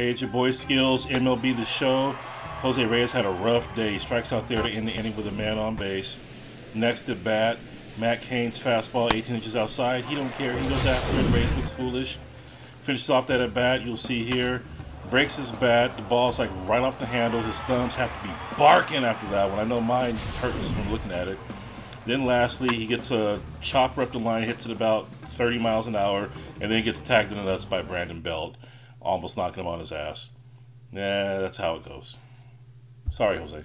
Hey, it's your boy Skillz, MLB The Show. Jose Reyes had a rough day. Strikes out there to end the inning with a man on base. Next at bat, Matt Cain's fastball 18 inches outside. He don't care. He goes after it. Reyes looks foolish. Finishes off that at bat. You'll see here. Breaks his bat. The ball's like right off the handle. His thumbs have to be barking after that one. I know mine hurts from looking at it. Then lastly, he gets a chopper up the line, hits it about 30 miles an hour, and then gets tagged in the nuts by Brandon Belt, almost knocking him on his ass. Yeah, that's how it goes. Sorry, Jose.